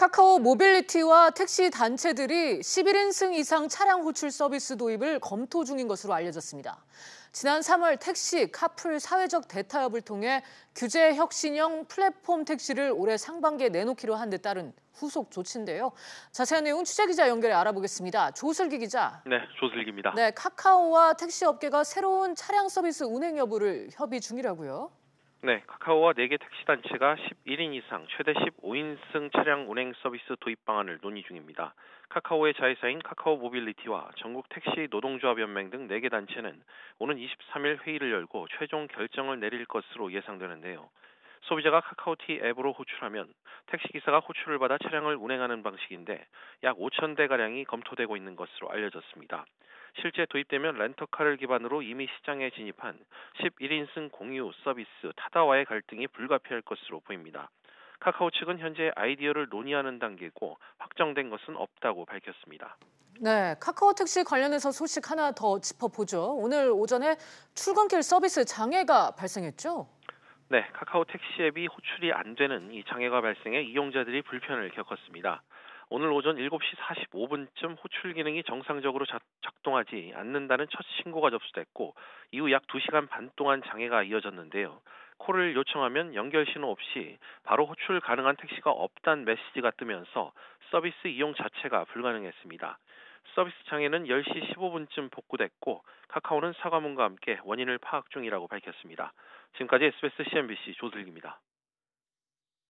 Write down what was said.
카카오 모빌리티와 택시 단체들이 11인승 이상 차량 호출 서비스 도입을 검토 중인 것으로 알려졌습니다. 지난 3월 택시, 카풀 사회적 대타협을 통해 규제 혁신형 플랫폼 택시를 올해 상반기에 내놓기로 한 데 따른 후속 조치인데요. 자세한 내용 취재기자 연결해 알아보겠습니다. 조슬기 기자. 네, 조슬기입니다. 네, 카카오와 택시 업계가 새로운 차량 서비스 운행 여부를 협의 중이라고요. 네, 카카오와 4개 택시 단체가 11인 이상 최대 15인승 차량 운행 서비스 도입 방안을 논의 중입니다. 카카오의 자회사인 카카오 모빌리티와 전국 택시 노동조합 연맹 등 4개 단체는 오는 23일 회의를 열고 최종 결정을 내릴 것으로 예상되는데요. 소비자가 카카오티 앱으로 호출하면 택시기사가 호출을 받아 차량을 운행하는 방식인데 약 5천 대 가량이 검토되고 있는 것으로 알려졌습니다. 실제 도입되면 렌터카를 기반으로 이미 시장에 진입한 11인승 공유 서비스 타다와의 갈등이 불가피할 것으로 보입니다. 카카오 측은 현재 아이디어를 논의하는 단계고 확정된 것은 없다고 밝혔습니다. 네, 카카오 택시 관련해서 소식 하나 더 짚어보죠. 오늘 오전에 출근길 서비스 장애가 발생했죠? 네, 카카오 택시 앱이 호출이 안 되는 이 장애가 발생해 이용자들이 불편을 겪었습니다. 오늘 오전 7시 45분쯤 호출 기능이 정상적으로 작동하지 않는다는 첫 신고가 접수됐고 이후 약 2시간 반 동안 장애가 이어졌는데요. 콜을 요청하면 연결 신호 없이 바로 호출 가능한 택시가 없단 메시지가 뜨면서 서비스 이용 자체가 불가능했습니다. 서비스 장애는 10시 15분쯤 복구됐고 카카오는 사과문과 함께 원인을 파악 중이라고 밝혔습니다. 지금까지 SBS CNBC 조슬기입니다.